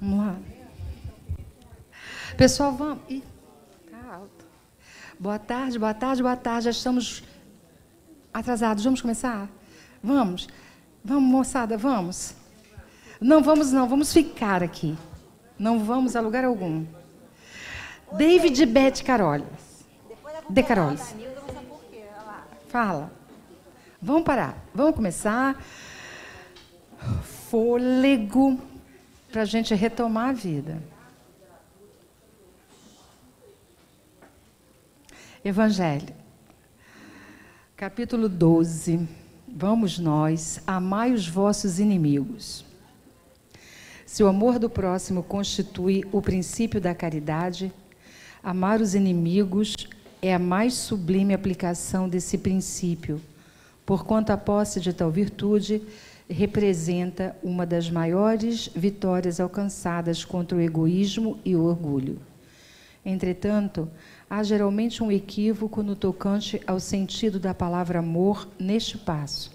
Vamos lá. Pessoal, vamos. Ih, tá alto. Boa tarde, boa tarde, boa tarde. Já estamos atrasados. Vamos começar? Vamos. Vamos, moçada, vamos. Não vamos, não. Vamos ficar aqui. Não vamos a lugar algum. David e Beth Carolis. De Carolis. Fala. Vamos parar. Vamos começar. Fôlego para a gente retomar a vida. Evangelho, capítulo 12. Vamos nós, amai os vossos inimigos. Se o amor do próximo constitui o princípio da caridade, amar os inimigos é a mais sublime aplicação desse princípio, porquanto a posse de tal virtude representa uma das maiores vitórias alcançadas contra o egoísmo e o orgulho. Entretanto, há geralmente um equívoco no tocante ao sentido da palavra amor neste passo.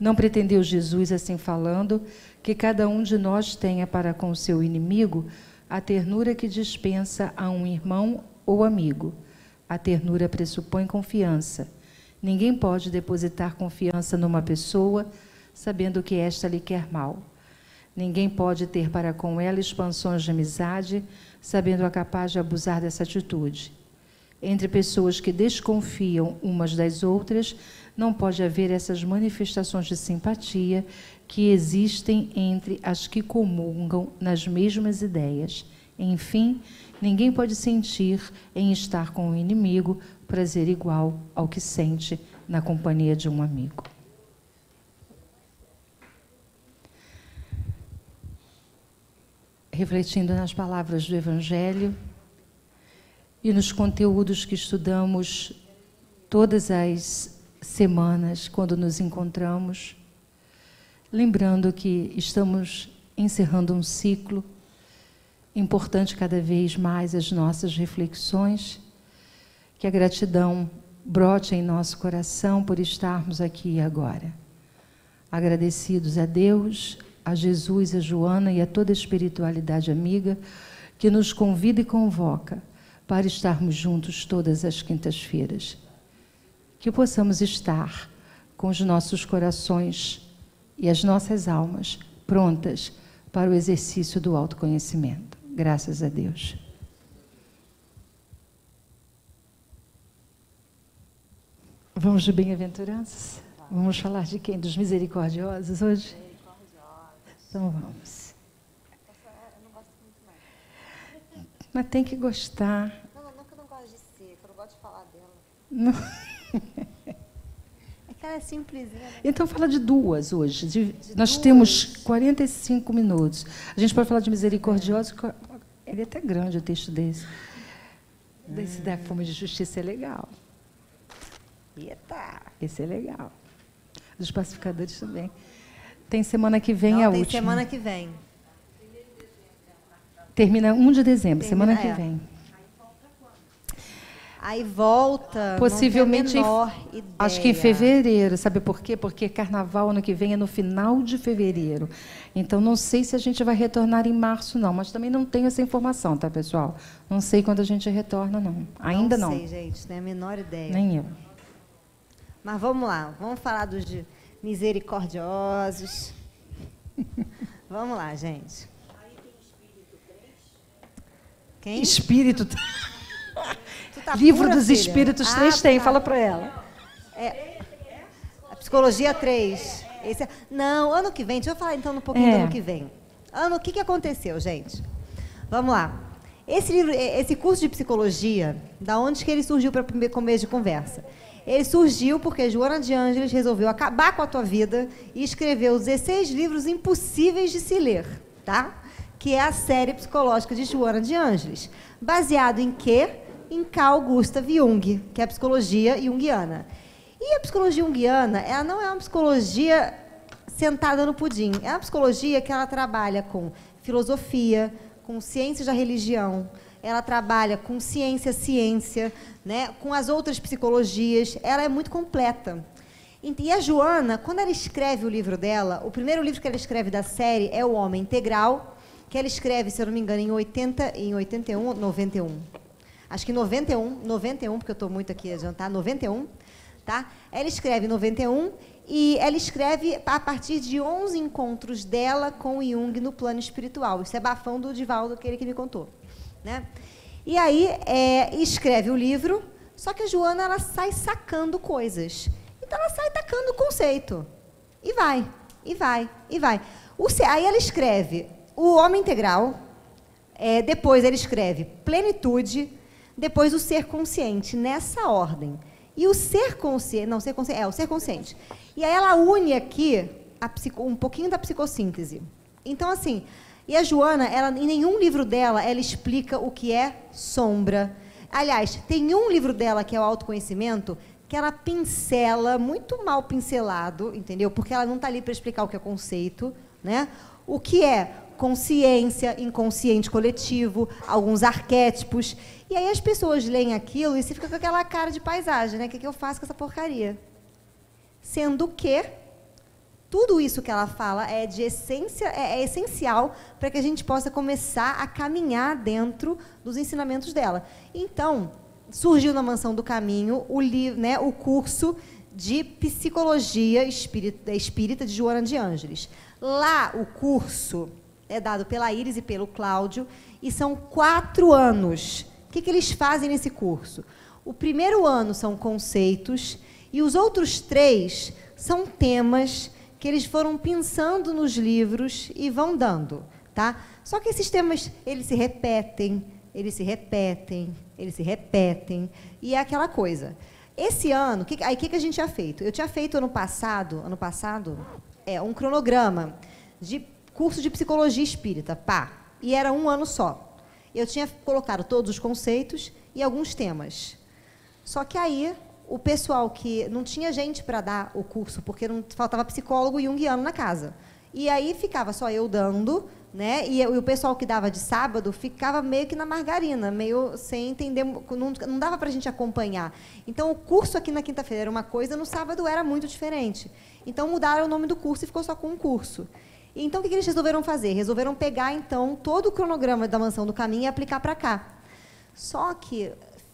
Não pretendeu Jesus, assim falando, que cada um de nós tenha para com o seu inimigo a ternura que dispensa a um irmão ou amigo. A ternura pressupõe confiança. Ninguém pode depositar confiança numa pessoa sabendo que esta lhe quer mal. Ninguém pode ter para com ela expansões de amizade, sabendo-a capaz de abusar dessa atitude. Entre pessoas que desconfiam umas das outras, não pode haver essas manifestações de simpatia que existem entre as que comungam nas mesmas ideias. Enfim, ninguém pode sentir em estar com o inimigo prazer igual ao que sente na companhia de um amigo. Refletindo nas palavras do Evangelho e nos conteúdos que estudamos todas as semanas quando nos encontramos, lembrando que estamos encerrando um ciclo importante cada vez mais as nossas reflexões, que a gratidão brote em nosso coração por estarmos aqui agora. Agradecidos a Deus, a Jesus, a Joana e a toda a espiritualidade amiga que nos convida e convoca para estarmos juntos todas as quintas-feiras. Que possamos estar com os nossos corações e as nossas almas prontas para o exercício do autoconhecimento. Graças a Deus. Vamos de bem-aventuranças? Vamos falar de quem? Dos misericordiosos hoje? Então vamos. Mas tem que gostar. Não, não, que eu não gosto de ser, que eu não gosto de falar dela. Não. É que ela é simplesinha. Né? Então fala de duas hoje. De, De nós duas? temos 45 minutos. A gente pode falar de misericordioso. Ele é até grande o texto desse. Desse da fome de justiça é legal. Eita! Esse é legal. Dos pacificadores também. Tem semana que vem Não, a tem última. semana que vem. Termina 1 de dezembro, Termina- semana que é. vem. Aí volta. Possivelmente, acho que em fevereiro. Sabe por quê? Porque carnaval ano que vem é no final de fevereiro. Então, não sei se a gente vai retornar em março, não. Mas também não tenho essa informação, tá, pessoal? Não sei quando a gente retorna, não. Ainda não. Não sei, gente, não é a menor ideia. Nem eu. Mas vamos lá, vamos falar dos de- misericordiosos. vamos lá, gente. Quem? Espírito. Tá Livro pura, dos filha? Espíritos Ah, 3 tem, tá. fala para ela. A psicologia 3. Esse é- Não, ano que vem, deixa eu falar então um pouquinho É. do ano que vem. Ano, o que, que aconteceu, gente? Vamos lá. Esse livro, eh, esse curso de psicologia, da onde que ele surgiu para começo de conversa? Ele surgiu porque Joana de Ângeles resolveu acabar com a tua vida e escreveu 16 livros impossíveis de se ler, tá? Que é a série psicológica de Joana de Ângeles. Baseado em quê? Em Carl Gustav Jung, que é a psicologia junguiana. E a psicologia junguiana, ela não é uma psicologia sentada no pudim. É uma psicologia que ela trabalha com filosofia, com ciências da religião, ela trabalha com ciência, ciência, né, com as outras psicologias. Ela é muito completa. E a Joana, quando ela escreve o livro dela, o primeiro livro que ela escreve da série é O Homem Integral, que ela escreve, se eu não me engano, em 80, em 81, 91. Acho que 91, 91, porque eu estou muito aqui a jantar, 91, tá? Ela escreve em 91 e ela escreve a partir de 11 encontros dela com Jung no plano espiritual. Isso é bafão do Divaldo, aquele que me contou, né? E aí é, escreve o livro, só que a Joana ela sai sacando coisas. Então ela sai tacando o conceito. E vai, e vai, e vai. O, aí ela escreve o homem integral, é, depois ele escreve plenitude, depois o ser consciente, nessa ordem. E o ser consciente, não, ser consciente, é, o ser consciente. E aí ela une aqui psico, um pouquinho da psicossíntese. Então, assim, e a Joana, ela, em nenhum livro dela, ela explica o que é sombra. Aliás, tem um livro dela, que é o autoconhecimento, que ela pincela, muito mal pincelado, entendeu? Porque ela não está ali para explicar o que é conceito, né? O que é consciência, inconsciente coletivo, alguns arquétipos. E aí as pessoas leem aquilo e se fica com aquela cara de paisagem, né? O que, que eu faço com essa porcaria? Sendo que tudo isso que ela fala é de essência, é, é essencial para que a gente possa começar a caminhar dentro dos ensinamentos dela. Então, surgiu na Mansão do Caminho o, né, o curso de Psicologia Espírita, Espírita de Joana de Ângeles. Lá, o curso é dado pela Iris e pelo Cláudio, e são quatro anos. O que, que eles fazem nesse curso? O primeiro ano são conceitos, e os outros três são temas que eles foram pensando nos livros e vão dando, tá? Só que esses temas, eles se repetem, eles se repetem, eles se repetem, e é aquela coisa. Esse ano, que, aí o que, que a gente tinha feito? Eu tinha feito ano passado, ano passado, é um cronograma de curso de psicologia espírita, pá, e era um ano só. Eu tinha colocado todos os conceitos e alguns temas. Só que aí o pessoal que não tinha gente para dar o curso, porque não faltava psicólogo junguiano na casa. E aí ficava só eu dando, né? E, o pessoal que dava de sábado ficava meio que na margarina, meio sem entender, não, não dava para a gente acompanhar. Então o curso aqui na quinta-feira era uma coisa, no sábado era muito diferente. Então mudaram o nome do curso e ficou só com um curso. Então, o que eles resolveram fazer? Resolveram pegar, então, todo o cronograma da Mansão do Caminho e aplicar para cá. Só que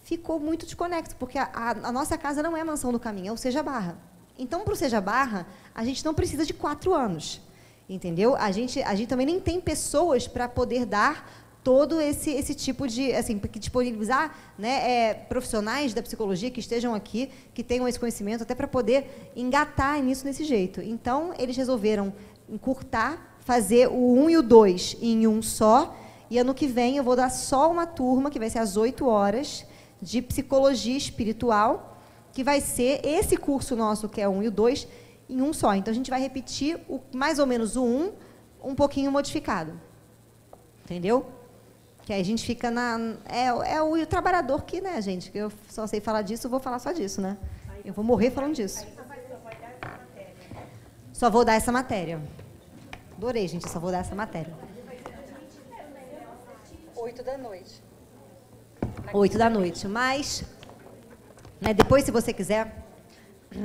ficou muito desconexo, porque a, a, a, nossa casa não é Mansão do Caminho, é o Seja Barra. Então, para o Seja Barra, a gente não precisa de quatro anos, entendeu? A gente, a gente também nem tem pessoas para poder dar todo esse, esse tipo de, assim, disponibilizar né, é, profissionais da psicologia que estejam aqui, que tenham esse conhecimento, até para poder engatar nisso desse jeito. Então, eles resolveram encurtar, fazer o 1 e o 2 em um só. E ano que vem eu vou dar só uma turma, que vai ser às 8 horas, de psicologia espiritual, que vai ser esse curso nosso, que é 1 e o 2, em um só. Então a gente vai repetir o, mais ou menos o 1, um pouquinho modificado. Entendeu? Que aí a gente fica na. É, é o, o trabalhador que, né, gente? Que eu só sei falar disso, vou falar só disso, né? Eu vou morrer falando disso. Só vou dar essa matéria. Adorei, gente, só vou dar essa matéria. Oito da noite. Oito da noite. Mas, né, depois, se você quiser,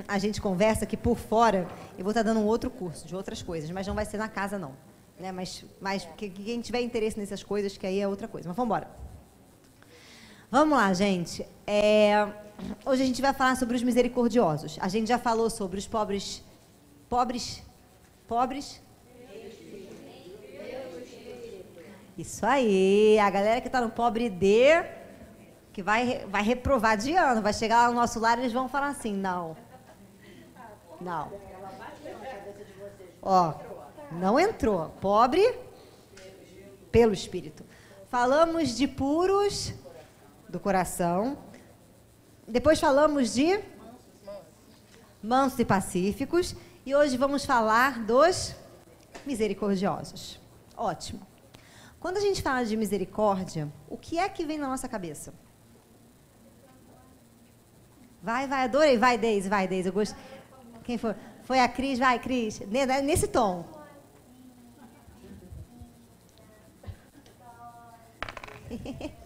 a gente conversa que por fora eu vou estar dando um outro curso de outras coisas, mas não vai ser na casa, não. Né? Mas, mas que, quem tiver interesse nessas coisas, que aí é outra coisa. Mas vamos embora. Vamos lá, gente. É, hoje a gente vai falar sobre os misericordiosos. A gente já falou sobre os pobres Pobres? Pobres? Isso aí. A galera que está no pobre D, que vai, vai reprovar de ano, vai chegar lá no nosso lar e eles vão falar assim, não. Não. Ó, não entrou. Pobre pelo espírito. Falamos de puros do coração. Depois falamos de mansos e pacíficos. E hoje vamos falar dos misericordiosos. Ótimo. Quando a gente fala de misericórdia, o que é que vem na nossa cabeça? Vai, vai, adorei. Vai, Deise, vai, Deise. Eu gosto. Quem foi? Foi a Cris, vai, Cris. Nesse tom.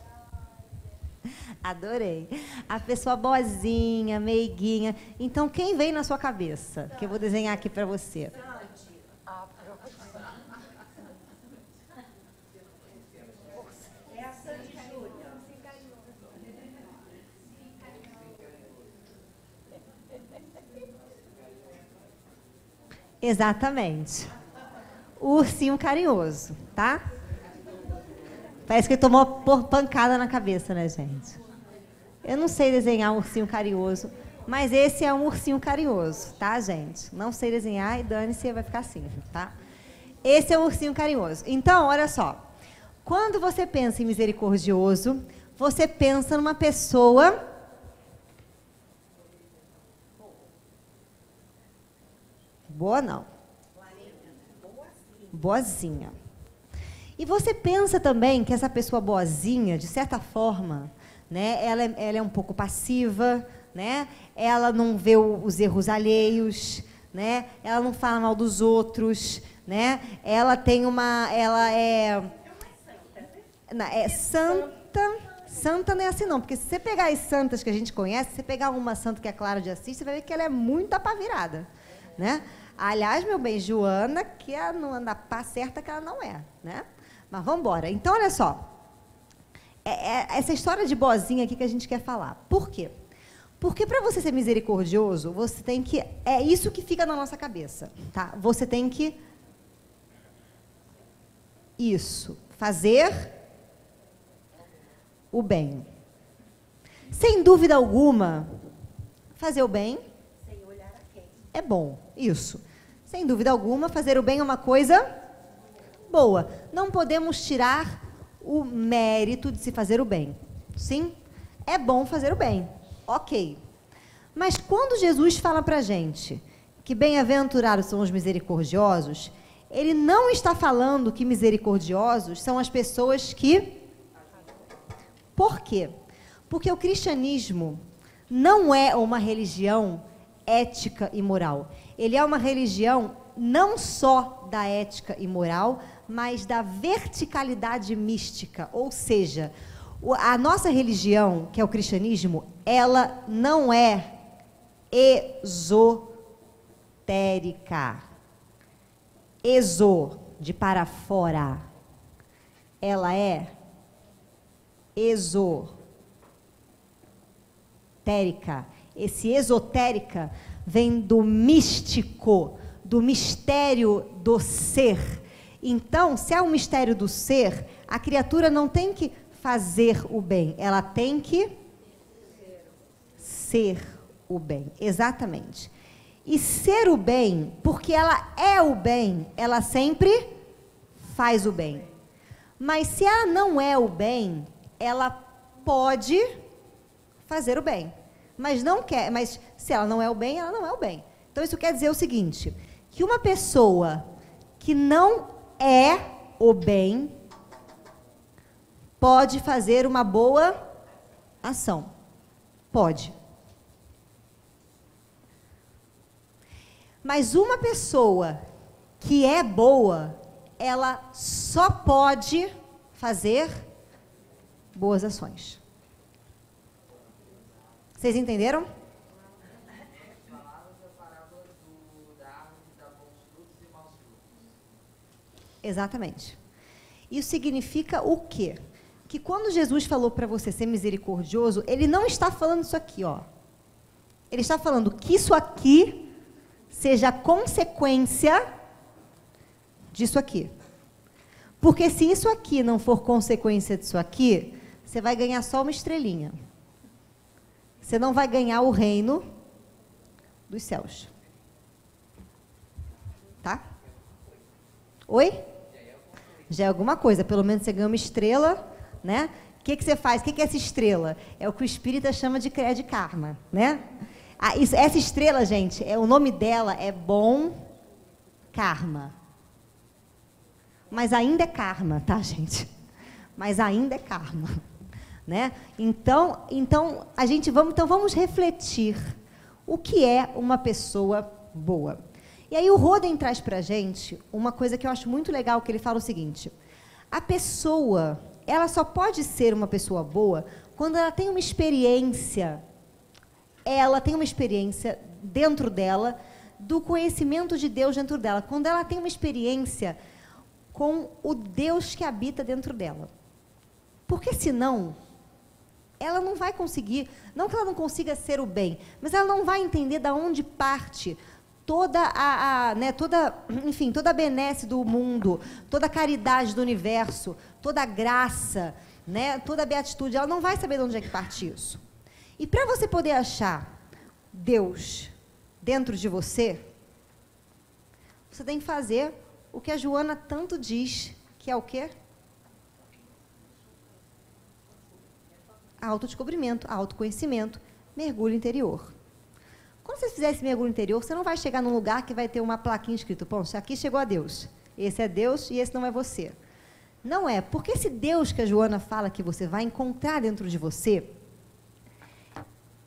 Adorei. A pessoa boazinha, meiguinha. Então, quem vem na sua cabeça? Que eu vou desenhar aqui para você. Exatamente. O ursinho carinhoso, tá? Parece que ele tomou pancada na cabeça, né, gente? Eu não sei desenhar um ursinho carinhoso, mas esse é um ursinho carinhoso, tá, gente? Não sei desenhar e dane-se, vai ficar assim, tá? Esse é o ursinho carinhoso. Então, olha só. Quando você pensa em misericordioso, você pensa numa pessoa boa não. Boazinha. E você pensa também que essa pessoa boazinha, de certa forma, né, ela, é, ela é um pouco passiva, né? Ela não vê o, os erros alheios, né? Ela não fala mal dos outros, né? Ela tem uma, ela é, é santa. Santa não é assim não, porque se você pegar as santas que a gente conhece, se você pegar uma santa que é Clara de Assis, você vai ver que ela é muito apavirada, né? Aliás, meu bem, Joana, que é na pá certa que ela não é, né? Mas vamos embora. Então, olha só. É, é essa história de bozinha aqui que a gente quer falar. Por quê? Porque para você ser misericordioso, você tem que. É isso que fica na nossa cabeça. Tá? Você tem que. Isso. Fazer o bem. Sem dúvida alguma, fazer o bem é bom. Isso. Sem dúvida alguma, fazer o bem é uma coisa boa. Não podemos tirar o mérito de se fazer o bem. Sim? É bom fazer o bem. Ok. Mas quando Jesus fala para a gente que bem-aventurados são os misericordiosos, ele não está falando que misericordiosos são as pessoas que. Por quê? Porque o cristianismo não é uma religião ética e moral. Ele é uma religião não só da ética e moral, mas da verticalidade mística, ou seja, a nossa religião, que é o cristianismo, ela não é esotérica. Exo, de para fora. Ela é esotérica. Esse esotérica vem do místico, do mistério do ser. Então, se é um mistério do ser, a criatura não tem que fazer o bem, ela tem que ser o bem. Exatamente. E ser o bem, porque ela é o bem, ela sempre faz o bem. Mas se ela não é o bem, ela pode fazer o bem. Mas não quer, mas se ela não é o bem, ela não é o bem. Então isso quer dizer o seguinte, que uma pessoa que não é o bem pode fazer uma boa ação. Pode. Mas uma pessoa que é boa, ela só pode fazer boas ações. Vocês entenderam? Exatamente. Isso significa o quê? Que quando Jesus falou para você ser misericordioso, ele não está falando isso aqui, ó. Ele está falando que isso aqui seja consequência disso aqui. Porque se isso aqui não for consequência disso aqui, você vai ganhar só uma estrelinha. Você não vai ganhar o reino dos céus. Tá? Oi? Já é alguma coisa. Pelo menos você ganha uma estrela, né? O que, que você faz? O que, que é essa estrela? É o que o espírita chama de crédito karma, né? Ah, isso, essa estrela, gente, é, o nome dela é bom karma. Mas ainda é karma, tá, gente? Mas ainda é karma, né? Então, então a gente vamos, então vamos refletir o que é uma pessoa boa. E aí o Roden traz para gente uma coisa que eu acho muito legal, que ele fala o seguinte: a pessoa, ela só pode ser uma pessoa boa quando ela tem uma experiência, ela tem uma experiência dentro dela do conhecimento de Deus dentro dela, quando ela tem uma experiência com o Deus que habita dentro dela. Porque senão, ela não vai conseguir, não que ela não consiga ser o bem, mas ela não vai entender da onde parte toda a, a, né, toda, enfim, toda a benesse do mundo, toda a caridade do universo, toda a graça, né, toda a beatitude, ela não vai saber de onde é que parte isso. E para você poder achar Deus dentro de você, você tem que fazer o que a Joana tanto diz, que é o quê? Autodescobrimento, autoconhecimento, mergulho interior. Quando você fizer esse mergulho interior, você não vai chegar num lugar que vai ter uma plaquinha escrito, bom, aqui chegou a Deus. Esse é Deus e esse não é você. Não é, porque esse Deus que a Joana fala que você vai encontrar dentro de você,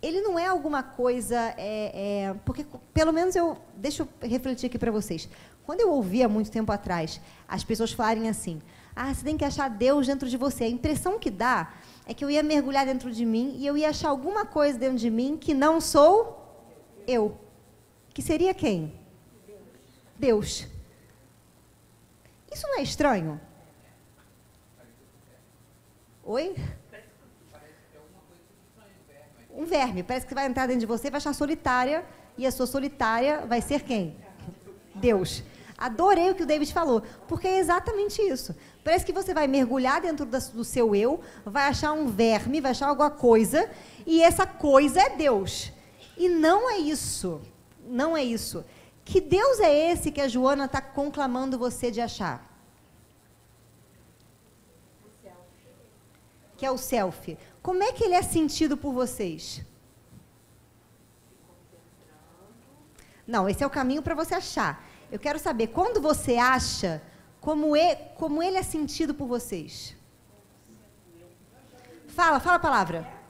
ele não é alguma coisa, é, é, porque pelo menos eu, deixa eu refletir aqui para vocês. Quando eu ouvia muito tempo atrás as pessoas falarem assim, ah, você tem que achar Deus dentro de você. A impressão que dá é que eu ia mergulhar dentro de mim e eu ia achar alguma coisa dentro de mim que não sou eu. Que seria quem? Deus. Isso não é estranho? Oi? Um verme. Parece que vai entrar dentro de você vai achar solitária. E a sua solitária vai ser quem? Deus. Adorei o que o David falou, porque é exatamente isso. Parece que você vai mergulhar dentro do seu eu, vai achar um verme, vai achar alguma coisa, e essa coisa é Deus. E não é isso. Não é isso. Que Deus é esse que a Joana está conclamando você de achar? Que é o self. Como é que ele é sentido por vocês? Não, esse é o caminho para você achar. Eu quero saber, quando você acha, como, como ele é sentido por vocês? Fala, fala a palavra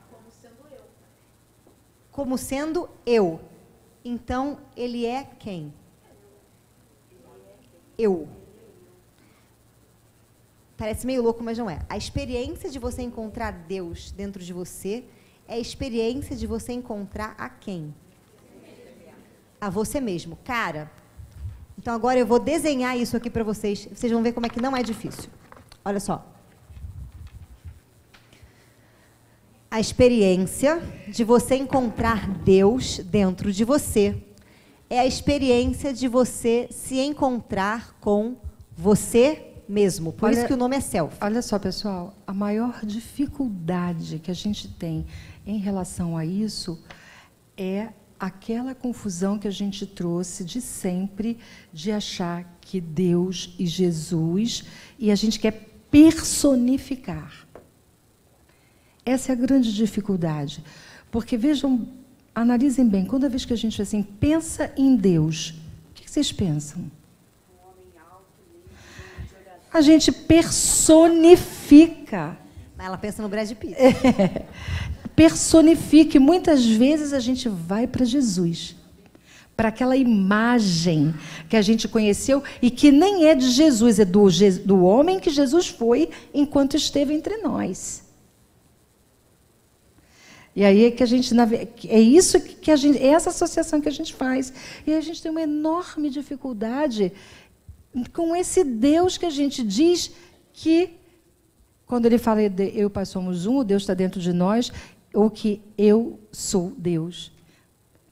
como sendo eu. Então, ele é quem? Eu. Parece meio louco, mas não é. A experiência de você encontrar Deus dentro de você é a experiência de você encontrar a quem? A você mesmo. Cara, então agora eu vou desenhar isso aqui para vocês. Vocês vão ver como é que não é difícil. Olha só. a experiência de você encontrar Deus dentro de você. É a experiência de você se encontrar com você mesmo. Por olha, isso que o nome é self. Olha só, pessoal, a maior dificuldade que a gente tem em relação a isso é aquela confusão que a gente trouxe de sempre de achar que Deus e Jesus e a gente quer personificar. Essa é a grande dificuldade. Porque vejam, analisem bem, quando vez que a gente assim, pensa em Deus, o que vocês pensam? A gente personifica. Ela pensa no Brad Pitt. É, personifica. E muitas vezes a gente vai para Jesus. Para aquela imagem que a gente conheceu e que nem é de Jesus, é do, do homem que Jesus foi enquanto esteve entre nós. E aí é que a gente é isso que a gente, é essa associação que a gente faz. E a gente tem uma enorme dificuldade com esse Deus que a gente diz que quando ele fala eu e Pai somos um, Deus está dentro de nós, ou que eu sou Deus.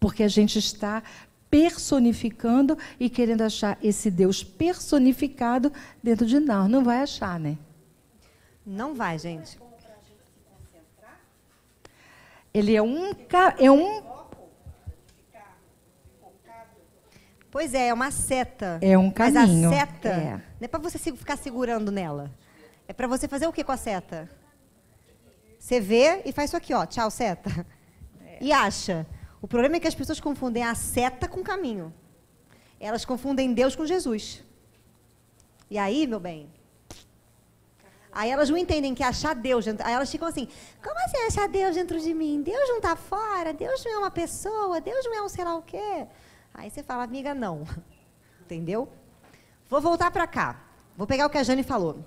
Porque a gente está personificando e querendo achar esse Deus personificado dentro de nós. Não vai achar, né? Não vai, gente. Ele é um, é um. Pois é, é uma seta. É um caminho. Mas a seta é. não é para você ficar segurando nela. É para você fazer o que com a seta? Você vê e faz isso aqui, ó. Tchau, seta. É. E acha. O problema é que as pessoas confundem a seta com o caminho. Elas confundem Deus com Jesus. E aí, meu bem, Aí elas não entendem que achar Deus. Aí elas ficam assim: como assim achar Deus dentro de mim? Deus não está fora, Deus não é uma pessoa, Deus não é um sei lá o quê. Aí você fala, amiga, não. Entendeu? Vou voltar para cá. Vou pegar o que a Jane falou.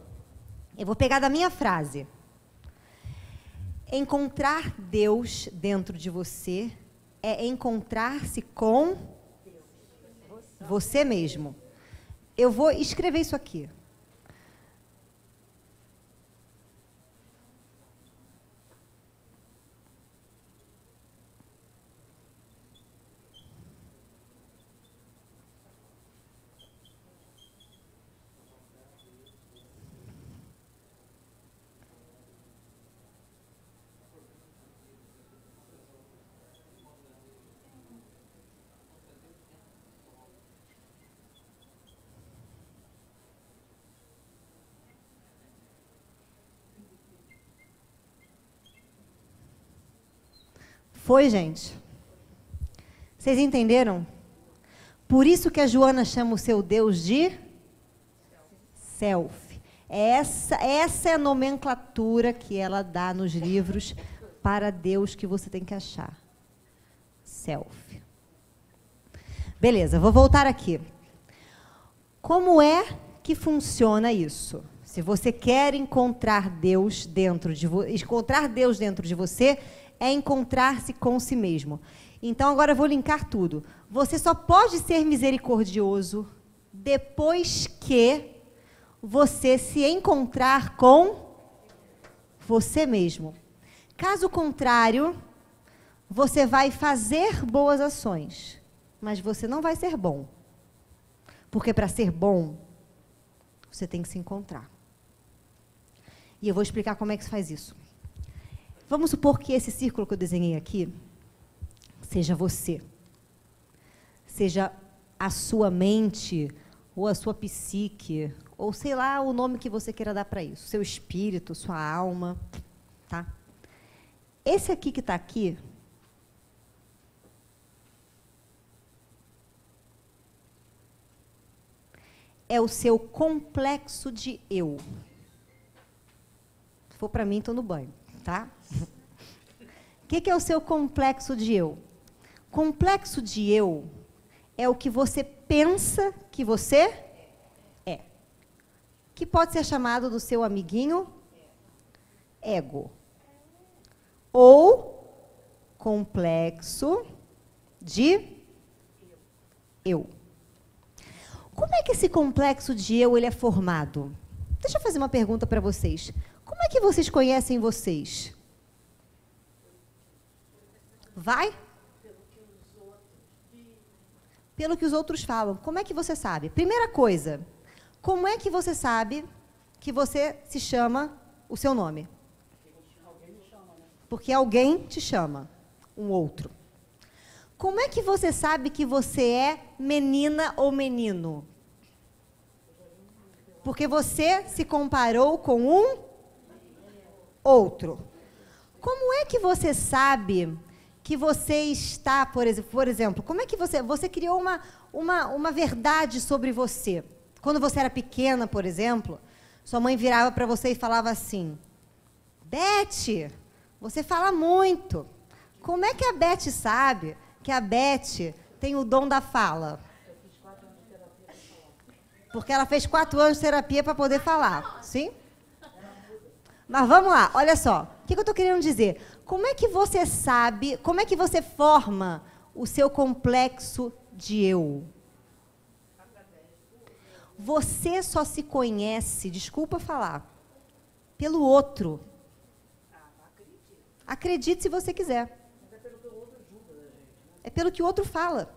Eu vou pegar da minha frase. Encontrar Deus dentro de você é encontrar-se com você mesmo. Eu vou escrever isso aqui. Foi, gente? Vocês entenderam? Por isso que a Joana chama o seu Deus de self. Essa, essa é a nomenclatura que ela dá nos livros para Deus que você tem que achar. Self. Beleza, vou voltar aqui. Como é que funciona isso? Se você quer encontrar Deus dentro de encontrar Deus dentro de você, é encontrar-se com si mesmo. Então agora eu vou linkar tudo. Você só pode ser misericordioso depois que você se encontrar com você mesmo. Caso contrário, você vai fazer boas ações, mas você não vai ser bom. Porque para ser bom, você tem que se encontrar. E eu vou explicar como é que se faz isso. Vamos supor que esse círculo que eu desenhei aqui seja você. Seja a sua mente, ou a sua psique, ou sei lá o nome que você queira dar para isso. Seu espírito, sua alma. Tá? Esse aqui que está aqui. É o seu complexo de eu for para mim, estou no banho, tá? O que, que é o seu complexo de eu? Complexo de eu é o que você pensa que você é. Que pode ser chamado do seu amiguinho ego. Ou complexo de eu. Como é que esse complexo de eu ele é formado? Deixa eu fazer uma pergunta para vocês. Como é que vocês conhecem vocês? Vai? Pelo que os outros falam. Como é que você sabe? Primeira coisa, como é que você sabe que você se chama o seu nome? Porque alguém te chama, um outro. Como é que você sabe que você é menina ou menino? Porque você se comparou com um outro. Como é que você sabe que você está, por exemplo, por exemplo como é que você, você criou uma, uma, uma verdade sobre você? Quando você era pequena, por exemplo, sua mãe virava para você e falava assim: Beth, você fala muito. Como é que a Beth sabe que a Beth tem o dom da fala? Porque ela fez quatro anos de terapia para poder falar, sim? Mas vamos lá, olha só. O que eu estou querendo dizer? Como é que você sabe, como é que você forma o seu complexo de eu? Você só se conhece, desculpa falar, pelo outro. Acredite se você quiser. É pelo que o outro fala.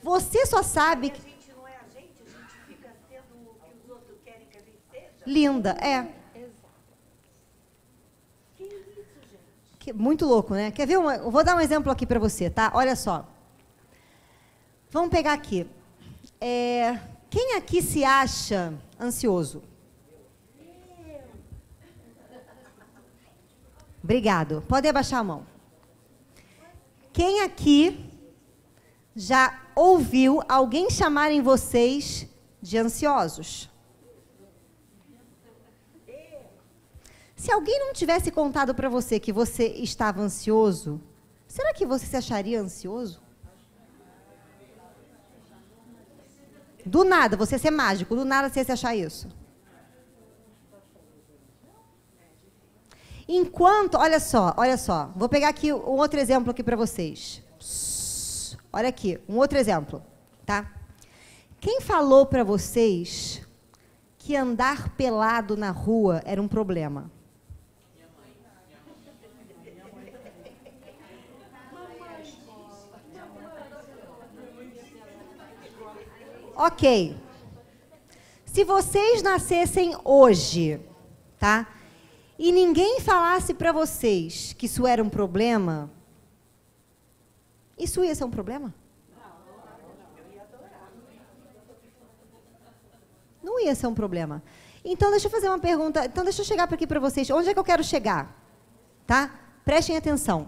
Você só sabe que. Linda, é. Que, muito louco, né? Quer ver? Uma, eu vou dar um exemplo aqui para você, tá? Olha só. Vamos pegar aqui. É, quem aqui se acha ansioso? Obrigado. Pode abaixar a mão. Quem aqui já ouviu alguém chamarem vocês de ansiosos? Se alguém não tivesse contado para você que você estava ansioso, será que você se acharia ansioso? Do nada, você ser mágico, do nada você se achar isso. Enquanto, olha só, olha só, vou pegar aqui um outro exemplo aqui para vocês. Olha aqui, um outro exemplo, tá? Quem falou para vocês que andar pelado na rua era um problema? Ok. Se vocês nascessem hoje, tá? E ninguém falasse para vocês que isso era um problema, isso ia ser um problema? Não ia ser um problema. Então, deixa eu fazer uma pergunta. Então, deixa eu chegar aqui para vocês. Onde é que eu quero chegar? Tá? Prestem atenção.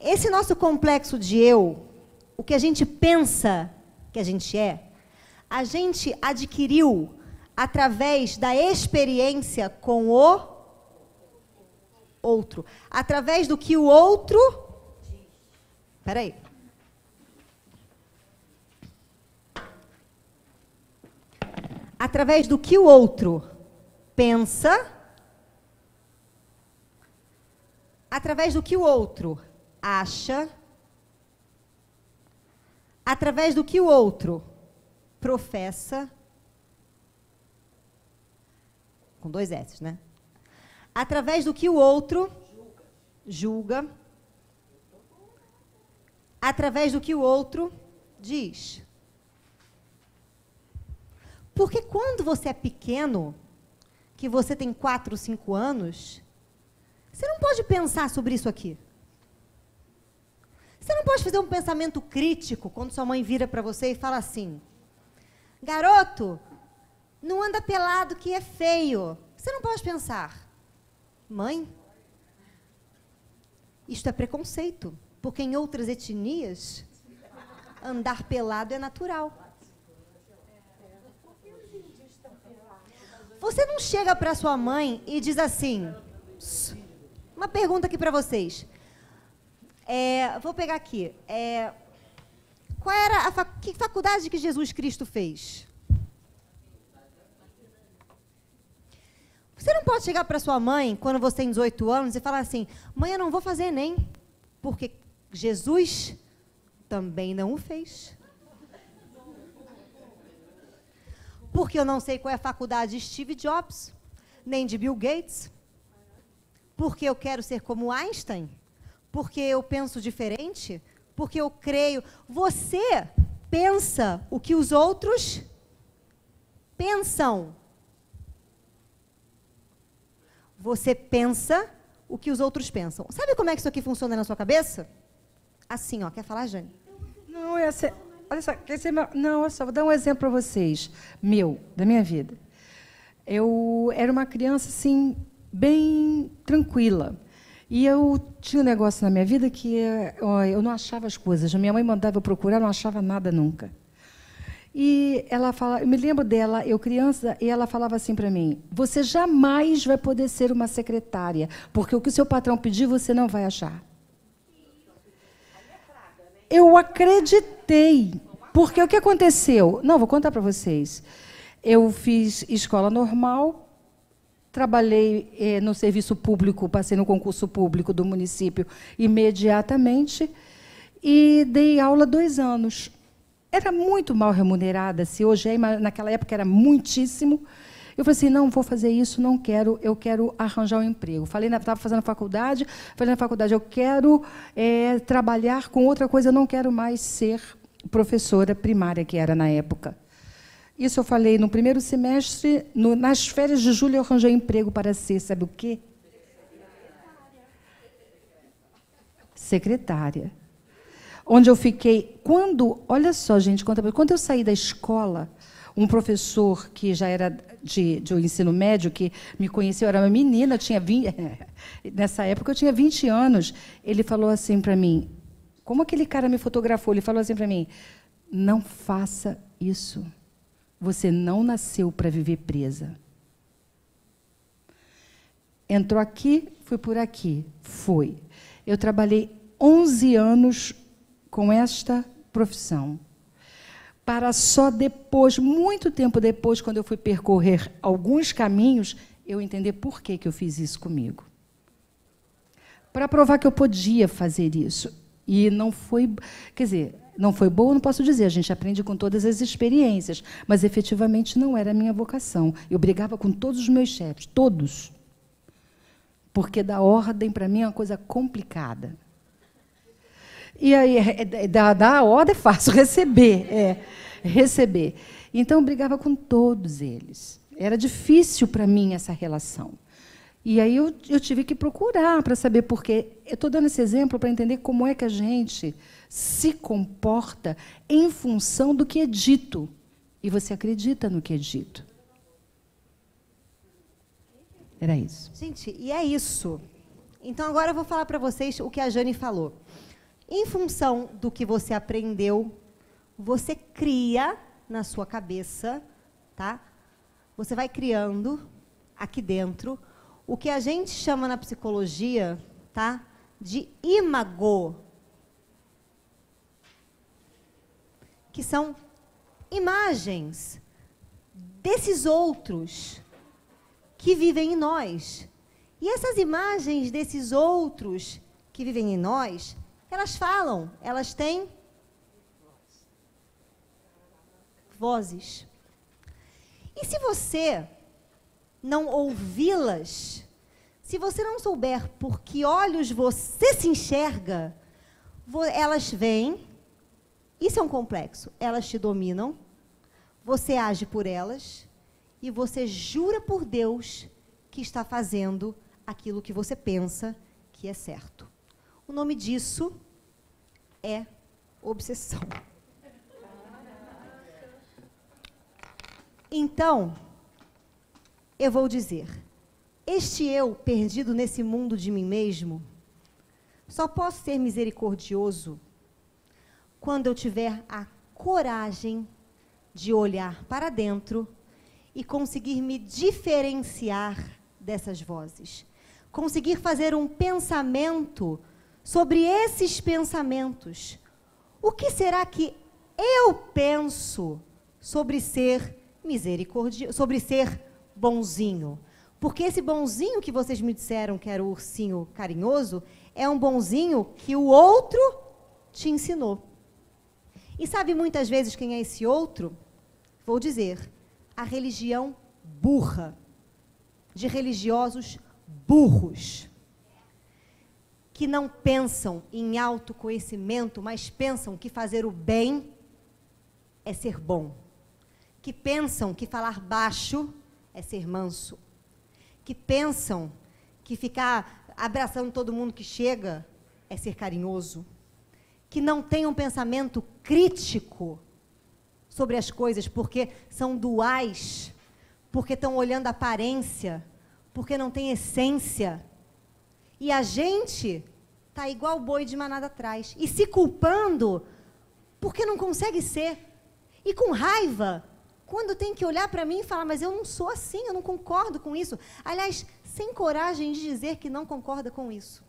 esse nosso complexo de eu, o que a gente pensa que a gente é, a gente adquiriu através da experiência com o outro, através do que o outro. Espera aí. Através do que o outro pensa, através do que o outro acha, através do que o outro professa, com dois S, né? Através do que o outro julga, através do que o outro diz. Porque quando você é pequeno, que você tem 4, 5 anos, você não pode pensar sobre isso aqui. Você não pode fazer um pensamento crítico quando sua mãe vira para você e fala assim: Garoto, não anda pelado que é feio. Você não pode pensar, mãe, isto é preconceito, porque em outras etnias andar pelado é natural. Você não chega para sua mãe e diz assim: uma pergunta aqui para vocês. É, vou pegar aqui. É, qual era a que faculdade que Jesus Cristo fez? Você não pode chegar para sua mãe, quando você tem 18 anos, e falar assim: mãe, eu não vou fazer Enem, porque Jesus também não o fez. Porque eu não sei qual é a faculdade de Steve Jobs, nem de Bill Gates. Porque eu quero ser como Einstein. Porque eu penso diferente. Porque eu creio. Você pensa o que os outros pensam. Você pensa o que os outros pensam. Sabe como é que isso aqui funciona na sua cabeça? Assim, ó. Quer falar, Jane? Não, essa, olha só, é meu, não, olha só, vou dar um exemplo para vocês, meu, da minha vida. Eu era uma criança assim bem tranquila. E eu tinha um negócio na minha vida que ó, eu não achava as coisas. Minha mãe mandava eu procurar, não achava nada nunca. E ela fala, eu me lembro dela, eu criança, e ela falava assim para mim: "Você jamais vai poder ser uma secretária, porque o que o seu patrão pedir você não vai achar". Eu acreditei, porque o que aconteceu? Não, vou contar para vocês. Eu fiz escola normal, trabalhei eh, no serviço público, passei no concurso público do município imediatamente e dei aula dois anos era muito mal remunerada, se hoje é, mas naquela época era muitíssimo. Eu falei assim, não vou fazer isso, não quero, eu quero arranjar um emprego. Falei, estava fazendo faculdade, falei na faculdade, eu quero é, trabalhar com outra coisa, eu não quero mais ser professora primária, que era na época. Isso eu falei no primeiro semestre, no, nas férias de julho eu arranjei um emprego para ser, sabe o quê? Secretária onde eu fiquei. Quando, olha só, gente, quando eu saí da escola, um professor que já era de, de ensino médio, que me conheceu, era uma menina, tinha 20, nessa época eu tinha 20 anos, ele falou assim para mim, como aquele cara me fotografou, ele falou assim para mim, não faça isso. Você não nasceu para viver presa. Entrou aqui, fui por aqui. Foi. Eu trabalhei 11 anos com esta profissão, para só depois, muito tempo depois, quando eu fui percorrer alguns caminhos, eu entender por que, que eu fiz isso comigo. Para provar que eu podia fazer isso. E não foi, quer dizer, não foi boa, não posso dizer, a gente aprende com todas as experiências, mas efetivamente não era a minha vocação. Eu brigava com todos os meus chefes, todos. Porque dar ordem para mim é uma coisa complicada. E aí, é, é, dar, dar a ordem é fácil, receber. É, receber. Então, eu brigava com todos eles. Era difícil para mim essa relação. E aí eu, eu tive que procurar para saber por quê. Eu estou dando esse exemplo para entender como é que a gente se comporta em função do que é dito. E você acredita no que é dito. Era isso. Gente, e é isso. Então agora eu vou falar para vocês o que a Jane falou. em função do que você aprendeu, você cria na sua cabeça, tá? Você vai criando aqui dentro o que a gente chama na psicologia, tá? De imago. Que são imagens desses outros que vivem em nós. E essas imagens desses outros que vivem em nós, elas falam, elas têm vozes. E se você não ouvi-las, se você não souber por que olhos você se enxerga, elas vêm, isso é um complexo, elas te dominam, você age por elas. E você jura por Deus que está fazendo aquilo que você pensa que é certo. O nome disso é obsessão. Então, eu vou dizer: este eu perdido nesse mundo de mim mesmo, só posso ser misericordioso quando eu tiver a coragem de olhar para dentro e conseguir me diferenciar dessas vozes. Conseguir fazer um pensamento sobre esses pensamentos. O que será que eu penso sobre ser misericordioso, sobre ser bonzinho? Porque esse bonzinho que vocês me disseram que era o ursinho carinhoso é um bonzinho que o outro te ensinou. E sabe muitas vezes quem é esse outro? Vou dizer, a religião burra, de religiosos burros, que não pensam em autoconhecimento, mas pensam que fazer o bem é ser bom, que pensam que falar baixo é ser manso, que pensam que ficar abraçando todo mundo que chega é ser carinhoso, que não têm um pensamento crítico sobre as coisas, porque são duais, porque estão olhando a aparência, porque não tem essência. E a gente tá igual boi de manada atrás e se culpando porque não consegue ser. E com raiva, quando tem que olhar para mim e falar, mas eu não sou assim, eu não concordo com isso. Aliás, sem coragem de dizer que não concorda com isso.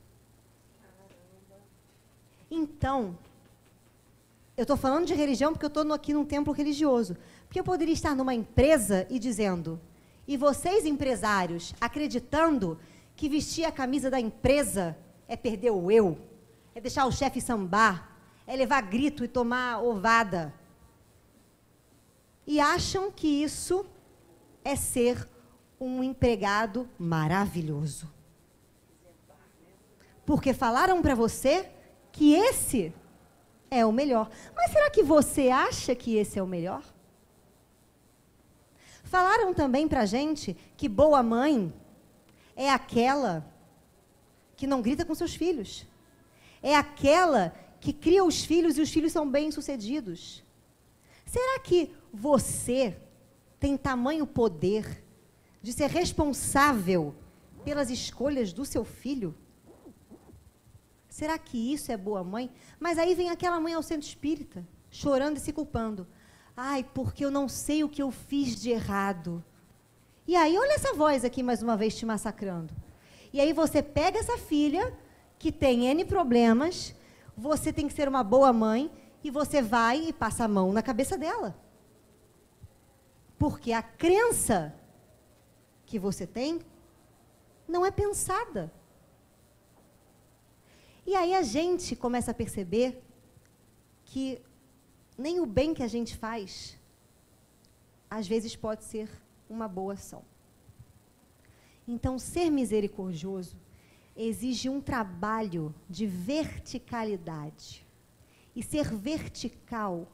Então, eu estou falando de religião porque eu estou aqui num templo religioso. Porque eu poderia estar numa empresa e dizendo, e vocês empresários, acreditando que vestir a camisa da empresa é perder o eu, é deixar o chefe sambar, é levar grito e tomar ovada. E acham que isso é ser um empregado maravilhoso. Porque falaram para você que esse é o melhor. Mas será que você acha que esse é o melhor? Falaram também para gente que boa mãe é aquela que não grita com seus filhos. É aquela que cria os filhos e os filhos são bem-sucedidos. Será que você tem tamanho poder de ser responsável pelas escolhas do seu filho? Será que isso é boa mãe? Mas aí vem aquela mãe ao centro espírita, chorando e se culpando. Ai, porque eu não sei o que eu fiz de errado. E aí, olha essa voz aqui mais uma vez te massacrando. E aí você pega essa filha que tem N problemas, você tem que ser uma boa mãe e você vai e passa a mão na cabeça dela. Porque a crença que você tem não é pensada. E aí a gente começa a perceber que nem o bem que a gente faz, às vezes pode ser uma boa ação. Então, ser misericordioso exige um trabalho de verticalidade. E ser vertical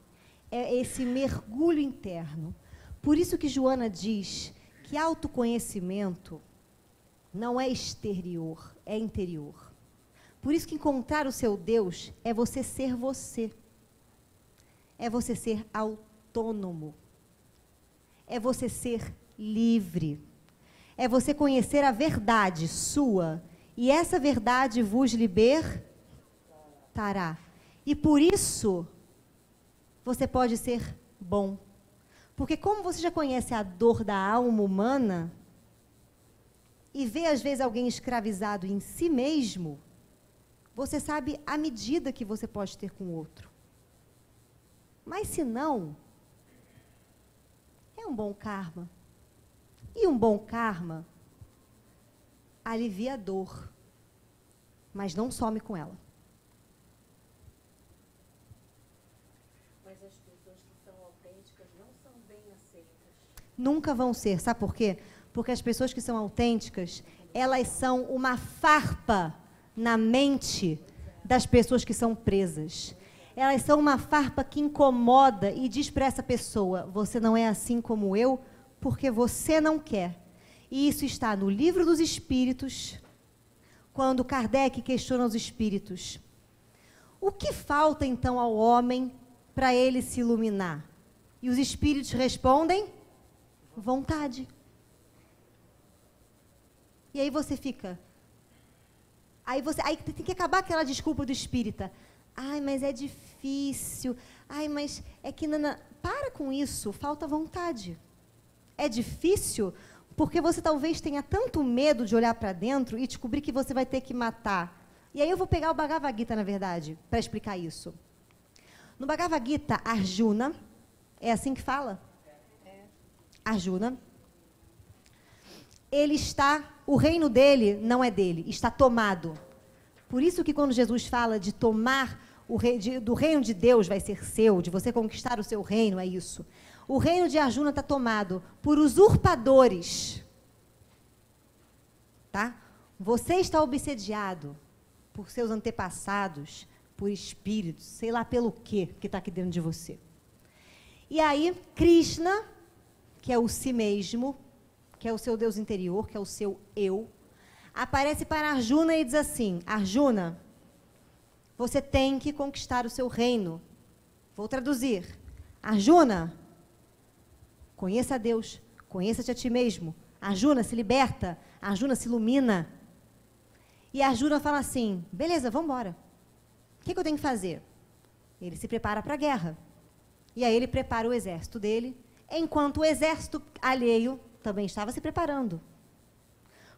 é esse mergulho interno. Por isso que Joana diz que autoconhecimento não é exterior, é interior. Por isso que encontrar o seu Deus é você ser você. É você ser autônomo. É você ser livre. É você conhecer a verdade sua. E essa verdade vos libertará. E por isso, você pode ser bom. Porque, como você já conhece a dor da alma humana, e vê às vezes alguém escravizado em si mesmo, você sabe a medida que você pode ter com o outro. Mas se não, é um bom karma. E um bom karma alivia a dor, mas não some com ela. Mas as pessoas que são autênticas não são bem aceitas. Nunca vão ser, sabe por quê? Porque as pessoas que são autênticas, elas são uma farpa na mente das pessoas que são presas. Elas são uma farpa que incomoda e diz para essa pessoa: você não é assim como eu, porque você não quer. E isso está no livro dos Espíritos, quando Kardec questiona os espíritos. O que falta então ao homem para ele se iluminar? E os espíritos respondem: vontade. E aí você fica. Aí você, aí tem que acabar aquela desculpa do espírita. Ai, mas é difícil. Ai, mas é que nana, para com isso, falta vontade. É difícil porque você talvez tenha tanto medo de olhar para dentro e descobrir que você vai ter que matar. E aí eu vou pegar o Bhagavad Gita, na verdade, para explicar isso. No Bhagavad Gita, Arjuna, é assim que fala? Arjuna, ele está, o reino dele não é dele, está tomado. Por isso que quando Jesus fala de tomar o rei, de, do reino de Deus vai ser seu, de você conquistar o seu reino, é isso. O reino de Arjuna está tomado por usurpadores. Tá? Você está obsediado por seus antepassados, por espíritos, sei lá pelo quê que está aqui dentro de você. E aí, Krishna, que é o si mesmo, que é o seu Deus interior, que é o seu eu, aparece para Arjuna e diz assim: Arjuna, você tem que conquistar o seu reino. Vou traduzir. Arjuna, conheça a Deus, conheça-te a ti mesmo. Arjuna se liberta, Arjuna se ilumina. E Arjuna fala assim: beleza, vamos embora. O que, que eu tenho que fazer? Ele se prepara para a guerra. E aí ele prepara o exército dele, enquanto o exército alheio também estava se preparando.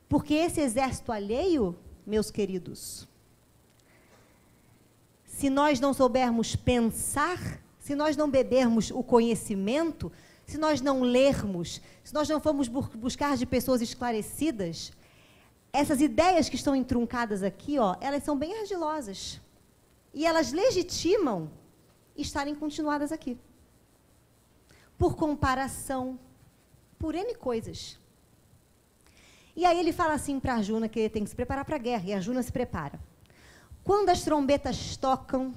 Porque esse exército alheio, meus queridos, se nós não soubermos pensar, se nós não bebermos o conhecimento, se nós não lermos, se nós não formos buscar de pessoas esclarecidas, essas ideias que estão entruncadas aqui, ó, elas são bem argilosas. E elas legitimam estarem continuadas aqui. Por comparação, por N coisas. E aí ele fala assim para Arjuna que ele tem que se preparar para a guerra, e Arjuna se prepara. Quando as trombetas tocam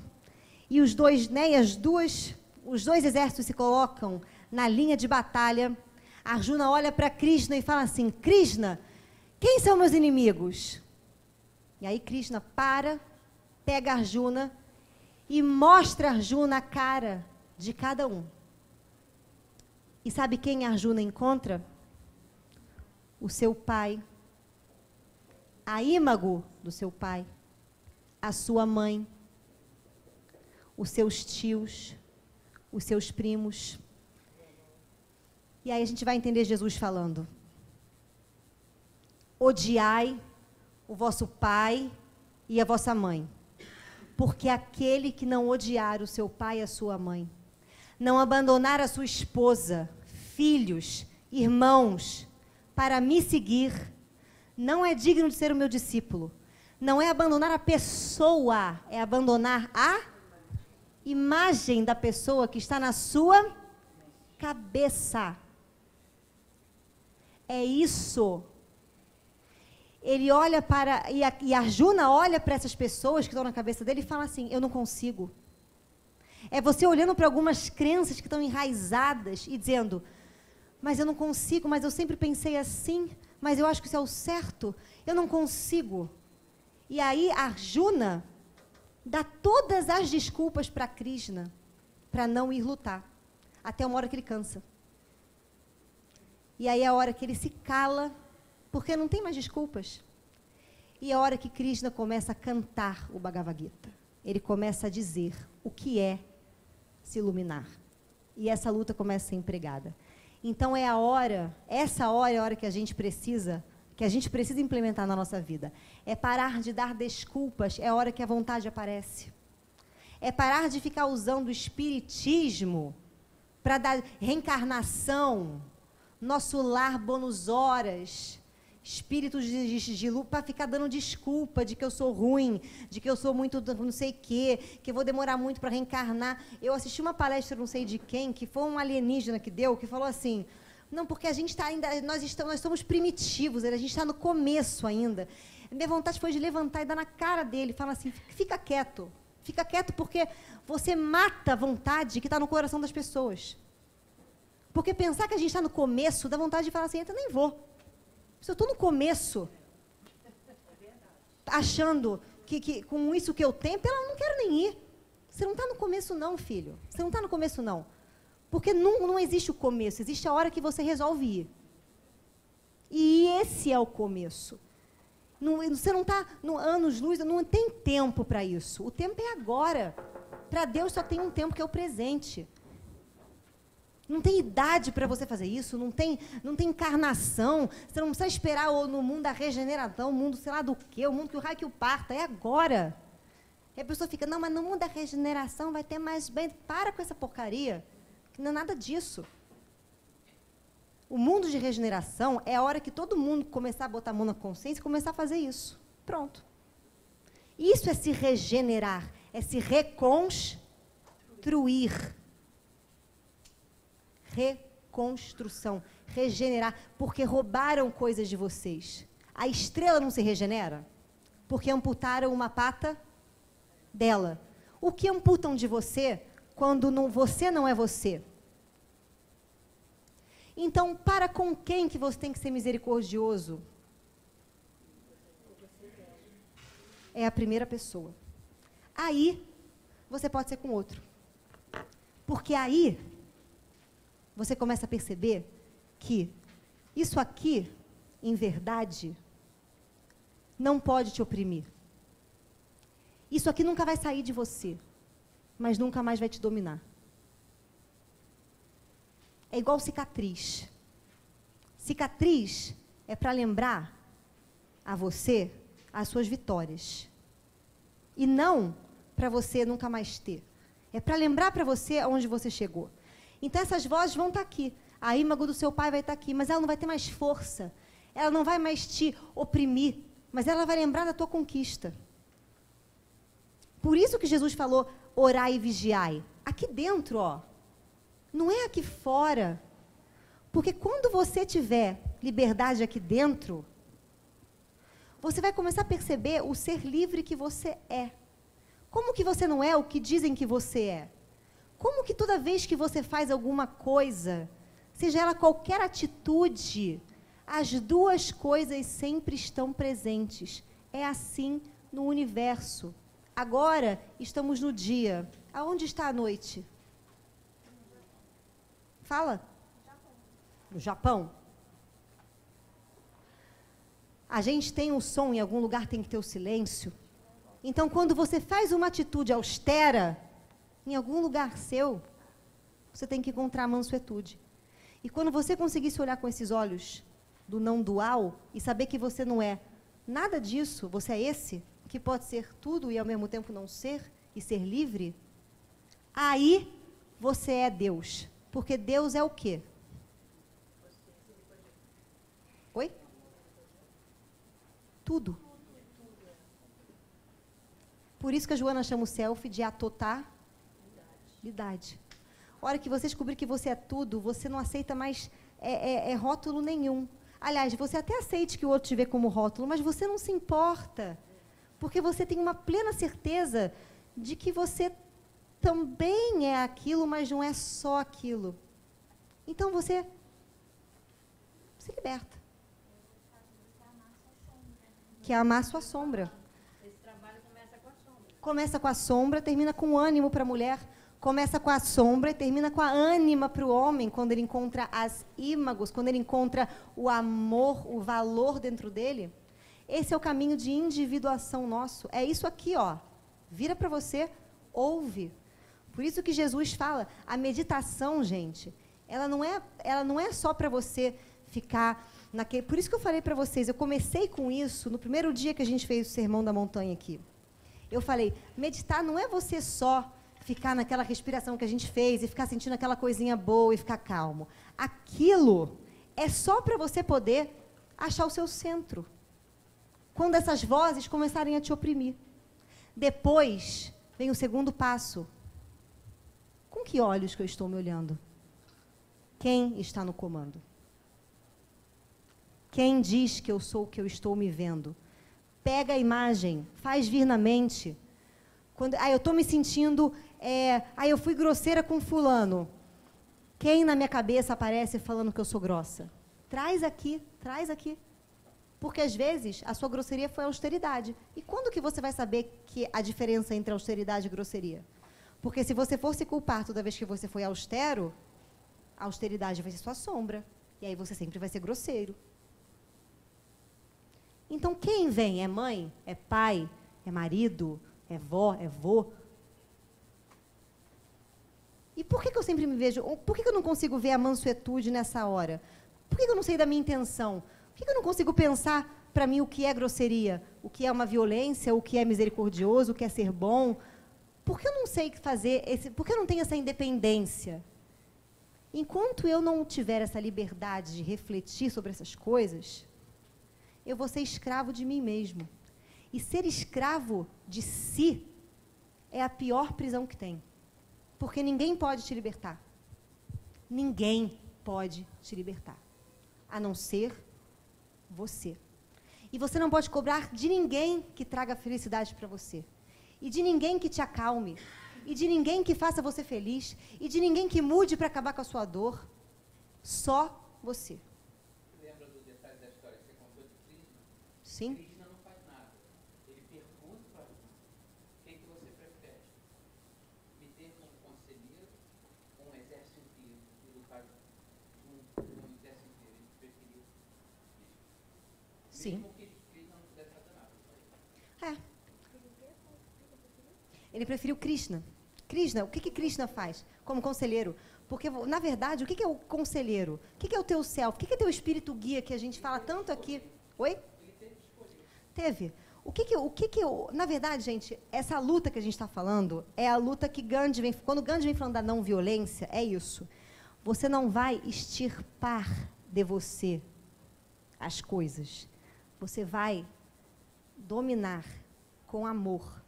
e os dois, né, as duas, os dois exércitos se colocam na linha de batalha, Arjuna olha para Krishna e fala assim: Krishna, quem são meus inimigos? E aí Krishna para, pega Arjuna e mostra Arjuna a cara de cada um. E sabe quem Arjuna encontra? O seu pai, a ímago do seu pai, a sua mãe, os seus tios, os seus primos. E aí a gente vai entender Jesus falando: Odiai o vosso pai e a vossa mãe, porque aquele que não odiar o seu pai e a sua mãe, não abandonar a sua esposa, filhos, irmãos, para me seguir, não é digno de ser o meu discípulo. Não é abandonar a pessoa, é abandonar a imagem da pessoa que está na sua cabeça. É isso. Ele olha para. E, a, e Arjuna olha para essas pessoas que estão na cabeça dele e fala assim: Eu não consigo. É você olhando para algumas crenças que estão enraizadas e dizendo: Mas eu não consigo, mas eu sempre pensei assim, mas eu acho que isso é o certo. Eu não consigo. E aí Arjuna dá todas as desculpas para Krishna para não ir lutar. Até uma hora que ele cansa. E aí é a hora que ele se cala, porque não tem mais desculpas. E é a hora que Krishna começa a cantar o Bhagavad Gita. ele começa a dizer o que é se iluminar. E essa luta começa a ser empregada. Então é a hora, essa hora é a hora que a gente precisa, que a gente precisa implementar na nossa vida. É parar de dar desculpas, é a hora que a vontade aparece. É parar de ficar usando o espiritismo para dar reencarnação, nosso lar bônus horas, espíritos de, de, de para ficar dando desculpa de que eu sou ruim, de que eu sou muito não sei quê, que eu vou demorar muito para reencarnar. Eu assisti uma palestra, não sei de quem, que foi um alienígena que deu, que falou assim: não, porque a gente está ainda, nós estamos, nós somos primitivos, a gente está no começo ainda. Minha vontade foi de levantar e dar na cara dele, falar assim: fica quieto, fica quieto, porque você mata a vontade que está no coração das pessoas. Porque pensar que a gente está no começo, dá vontade de falar assim: eu nem vou. Eu estou no começo, achando que, que, com isso que eu tenho, ela não quero nem ir. Você não está no começo, não, filho. Você não está no começo, não. Porque não, não existe o começo, existe a hora que você resolve ir. E esse é o começo. Não, você não está no anos luz, não tem tempo para isso. O tempo é agora. Para Deus só tem um tempo que é o presente. Não tem idade para você fazer isso, não tem, não tem encarnação. Você não precisa esperar no mundo da regeneração, o mundo sei lá do quê, o mundo que o raio que o parta. É agora. E a pessoa fica, não, mas no mundo da regeneração vai ter mais bem. Para com essa porcaria. Não é nada disso. O mundo de regeneração é a hora que todo mundo começar a botar a mão na consciência e começar a fazer isso. Pronto. Isso é se regenerar, é se reconstruir reconstrução, regenerar, porque roubaram coisas de vocês. A estrela não se regenera porque amputaram uma pata dela. O que amputam de você quando não, você não é você? Então, para com quem que você tem que ser misericordioso? É a primeira pessoa. Aí, você pode ser com outro. Porque aí você começa a perceber que isso aqui, em verdade, não pode te oprimir. Isso aqui nunca vai sair de você, mas nunca mais vai te dominar. É igual cicatriz. Cicatriz é para lembrar a você as suas vitórias. E não para você nunca mais ter. É para lembrar para você aonde você chegou. Então essas vozes vão estar tá aqui. A ímago do seu pai vai estar tá aqui, mas ela não vai ter mais força. Ela não vai mais te oprimir, mas ela vai lembrar da tua conquista. Por isso que Jesus falou: orai e vigiai. Aqui dentro, ó. Não é aqui fora. Porque quando você tiver liberdade aqui dentro, você vai começar a perceber o ser livre que você é. Como que você não é o que dizem que você é? Como que toda vez que você faz alguma coisa, seja ela qualquer atitude, as duas coisas sempre estão presentes. É assim no universo. Agora estamos no dia. Aonde está a noite? Fala. No Japão. A gente tem um som, em algum lugar tem que ter o silêncio. Então, quando você faz uma atitude austera, em algum lugar seu, você tem que encontrar a mansuetude. E quando você conseguir se olhar com esses olhos do não dual e saber que você não é nada disso, você é esse, que pode ser tudo e ao mesmo tempo não ser, e ser livre, aí você é Deus. Porque Deus é o quê? Oi? Tudo. Por isso que a Joana chama o selfie de atotar A hora que você descobrir que você é tudo, você não aceita mais é, é, é rótulo nenhum. Aliás, você até aceite que o outro te vê como rótulo, mas você não se importa. Porque você tem uma plena certeza de que você também é aquilo, mas não é só aquilo. Então você se liberta. Que é amar sua sombra. Esse trabalho começa com a sombra. Começa com a sombra, termina com ânimo para a mulher. Começa com a sombra e termina com a ânima para o homem, quando ele encontra as ímagos, quando ele encontra o amor, o valor dentro dele. Esse é o caminho de individuação nosso. É isso aqui, ó. Vira para você, ouve. Por isso que Jesus fala, a meditação, gente, ela não é, ela não é só para você ficar naquele. Por isso que eu falei para vocês, eu comecei com isso no primeiro dia que a gente fez o sermão da montanha aqui. Eu falei, meditar não é você só ficar naquela respiração que a gente fez e ficar sentindo aquela coisinha boa e ficar calmo. Aquilo é só para você poder achar o seu centro. Quando essas vozes começarem a te oprimir. Depois vem o segundo passo. Com que olhos que eu estou me olhando? Quem está no comando? Quem diz que eu sou o que eu estou me vendo? Pega a imagem, faz vir na mente. Quando, ah, eu estou me sentindo. É, ah, eu fui grosseira com fulano. Quem na minha cabeça aparece falando que eu sou grossa? Traz aqui, traz aqui. Porque às vezes a sua grosseria foi austeridade. E quando que você vai saber que a diferença entre austeridade e grosseria? Porque se você for se culpar toda vez que você foi austero, a austeridade vai ser sua sombra. E aí você sempre vai ser grosseiro. Então quem vem? É mãe? É pai? É marido? É vó? É vô? E por que, que eu sempre me vejo. Por que, que eu não consigo ver a mansuetude nessa hora? Por que, que eu não sei da minha intenção? Por que, eu não consigo pensar para mim o que é grosseria? O que é uma violência? O que é misericordioso? O que é ser bom? Por que eu não sei fazer esse. Por que eu não tenho essa independência? Enquanto eu não tiver essa liberdade de refletir sobre essas coisas, eu vou ser escravo de mim mesmo. E ser escravo de si é a pior prisão que tem. Porque ninguém pode te libertar. Ninguém pode te libertar. A não ser você. E você não pode cobrar de ninguém que traga felicidade para você. E de ninguém que te acalme. E de ninguém que faça você feliz. E de ninguém que mude para acabar com a sua dor. Só você. Lembra do detalhe da história que você contou de Krishna? Sim? Krishna não faz nada. Ele pergunta para Arjuna, o que, que você prefere? Me ter como conselheiro ou um exército inteiro e lutar junto com um exército inteiro? Ele preferiu Krishna. Sim. É. Ele preferiu Krishna. Krishna, o que, que Krishna faz como conselheiro? Porque, na verdade, o que, que é o conselheiro? O que, que é o teu self? O que, que é teu espírito guia que a gente fala tanto aqui? Oi? Teve. O que que, o que que eu, na verdade, gente, essa luta que a gente está falando é a luta que Gandhi vem, quando Gandhi vem falando da não violência, é isso. Você não vai extirpar de você as coisas. Você vai dominar com amor.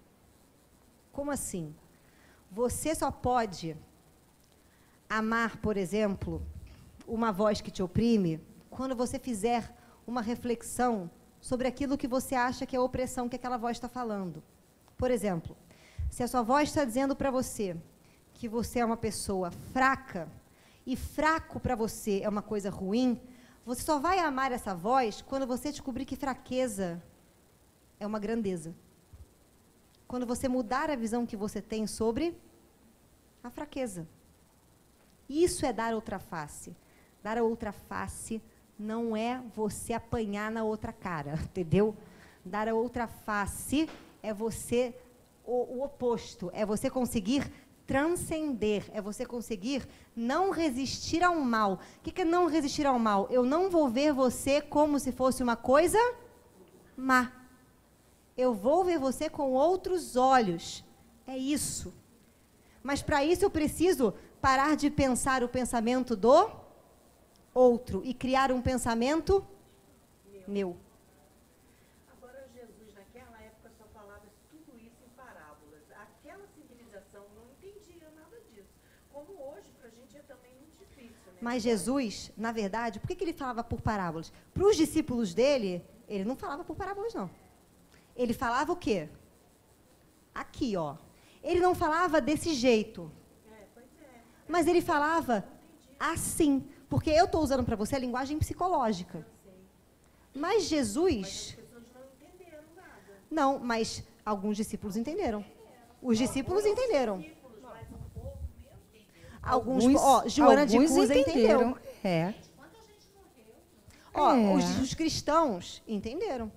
Como assim? Você só pode amar, por exemplo, uma voz que te oprime quando você fizer uma reflexão sobre aquilo que você acha que é a opressão que aquela voz está falando. Por exemplo, se a sua voz está dizendo para você que você é uma pessoa fraca e fraco para você é uma coisa ruim, você só vai amar essa voz quando você descobrir que fraqueza é uma grandeza. Quando você mudar a visão que você tem sobre a fraqueza. Isso é dar outra face. Dar a outra face não é você apanhar na outra cara, entendeu? Dar a outra face é você o, o oposto, é você conseguir transcender, é você conseguir não resistir ao mal. O que, é não resistir ao mal? Eu não vou ver você como se fosse uma coisa má. Eu vou ver você com outros olhos. É isso. Mas para isso eu preciso parar de pensar o pensamento do outro e criar um pensamento meu. Agora, Jesus, naquela época, só falava tudo isso em parábolas. Aquela civilização não entendia nada disso. Como hoje, para a gente é também muito difícil. Né? Mas Jesus, na verdade, por que, que ele falava por parábolas? Para os discípulos dele, ele não falava por parábolas, não. Ele falava o quê? Aqui, ó. Ele não falava desse jeito. Mas ele falava assim. Porque eu estou usando para você a linguagem psicológica. Mas Mas as Jesus. Não, mas alguns discípulos entenderam. Os discípulos entenderam. Discípulos, mas um pouco mesmo entendeu. Alguns, ó, Joana de alguns Cusa entendeu. entenderam. É. Ó, É. os, os cristãos entenderam.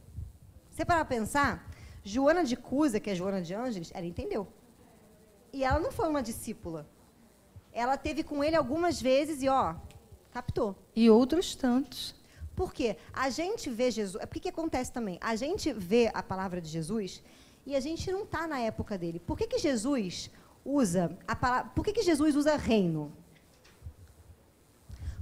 Você para pensar, Joana de Cusa, que é Joana de Ângeles, ela entendeu. E ela não foi uma discípula. Ela teve com ele algumas vezes e, ó, captou. E outros tantos. Por quê? A gente vê Jesus. É porque que acontece também? A gente vê a palavra de Jesus e a gente não está na época dele. Por que, que Jesus usa a palavra. Por que, que Jesus usa reino?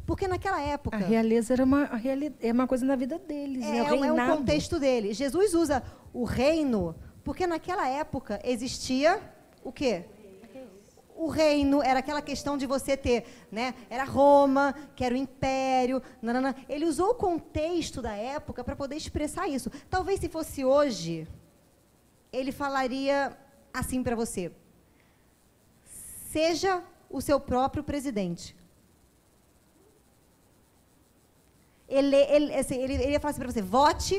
Porque naquela época. A realeza era uma, a reali- é uma coisa na vida deles. É, né? é O um- é um reinado. contexto dele. Jesus usa o reino porque naquela época existia o quê? O reino era aquela questão de você ter, né? Era Roma, que era o império. nananã. Ele usou o contexto da época para poder expressar isso. Talvez se fosse hoje, ele falaria assim para você: seja o seu próprio presidente. Ele, ele, assim, ele, ele ia falar assim para você: vote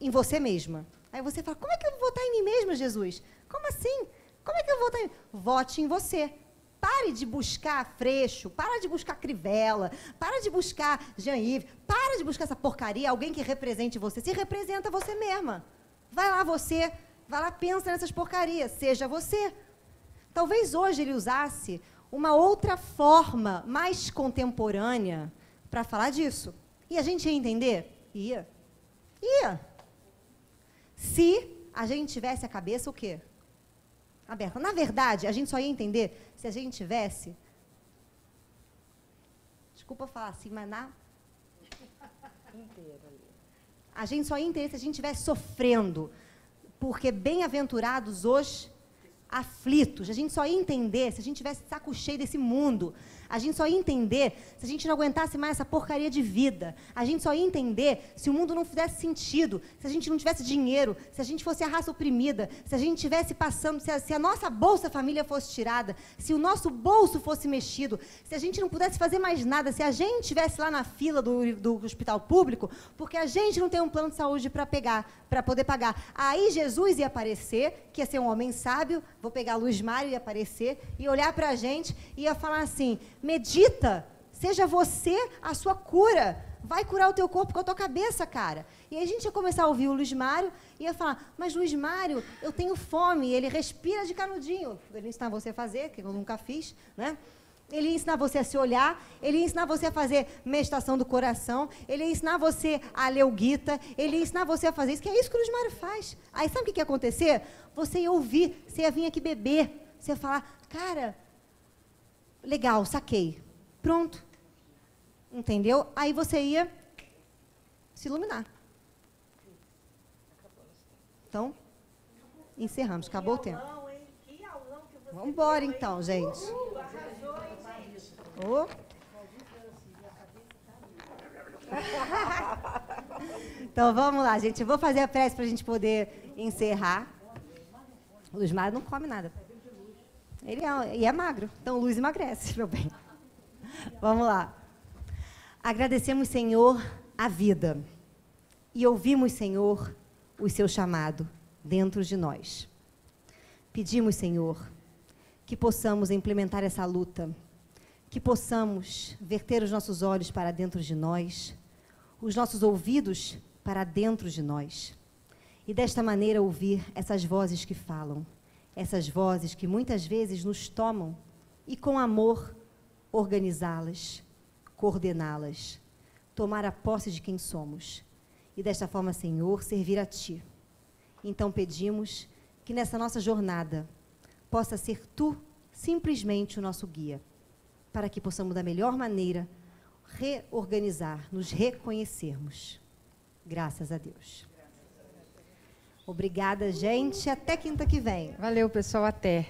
em você mesma. Aí você fala: como é que eu vou votar em mim mesma, Jesus? Como assim? Como é que eu vou votar em Vote em você. Pare de buscar Freixo, para de buscar Crivella, para de buscar Jean-Yves, para de buscar essa porcaria, alguém que represente você. Se representa você mesma. Vai lá você, vai lá, pensa nessas porcarias, seja você. Talvez hoje ele usasse uma outra forma mais contemporânea para falar disso. E a gente ia entender? Ia. Ia. Se a gente tivesse a cabeça o quê? Aberta. Na verdade, a gente só ia entender se a gente tivesse. Desculpa falar assim, mas na. A gente só ia entender se a gente estivesse sofrendo. Porque bem-aventurados os aflitos. A gente só ia entender se a gente tivesse saco cheio desse mundo. A gente só ia entender se a gente não aguentasse mais essa porcaria de vida. A gente só ia entender se o mundo não fizesse sentido, se a gente não tivesse dinheiro, se a gente fosse a raça oprimida, se a gente estivesse passando, se a, se a nossa Bolsa Família fosse tirada, se o nosso bolso fosse mexido, se a gente não pudesse fazer mais nada, se a gente estivesse lá na fila do, do hospital público, porque a gente não tem um plano de saúde para pegar, para poder pagar. Aí Jesus ia aparecer, que ia ser um homem sábio, vou pegar a Luz Mário ia aparecer, e olhar para a gente e ia falar assim: medita, seja você a sua cura. Vai curar o teu corpo com a tua cabeça, cara. E aí a gente ia começar a ouvir o Luiz Mário e ia falar, mas Luiz Mário, eu tenho fome. Ele respira de canudinho. Ele ensinar você a fazer, que eu nunca fiz, né? Ele ia ensinar você a se olhar, ele ia ensinar você a fazer meditação do coração, ele ia ensinar você a ler o Gita, ele ia ensinar você a fazer isso, que é isso que o Luiz Mário faz. Aí sabe o que ia acontecer? Você ia ouvir, você ia vir aqui beber, você ia falar, cara, legal, saquei. Pronto. Entendeu? Aí você ia se iluminar. Então, encerramos. Acabou o tempo. Vamos embora então, gente. Ô. Então vamos lá, gente. Eu vou fazer a prece para a gente poder encerrar. O Luiz Mário não come nada. Ele é, e é magro, então o Luiz emagrece, meu bem. Vamos lá. Agradecemos, Senhor, a vida. E ouvimos, Senhor, o seu chamado dentro de nós. Pedimos, Senhor, que possamos implementar essa luta, que possamos verter os nossos olhos para dentro de nós, os nossos ouvidos para dentro de nós, e desta maneira ouvir essas vozes que falam, essas vozes que muitas vezes nos tomam e com amor organizá-las, coordená-las, tomar a posse de quem somos e desta forma, Senhor, servir a Ti. Então pedimos que nessa nossa jornada possa ser Tu simplesmente o nosso guia, para que possamos da melhor maneira reorganizar, nos reconhecermos. Graças a Deus. Obrigada, gente. Até quinta que vem. Valeu, pessoal. Até.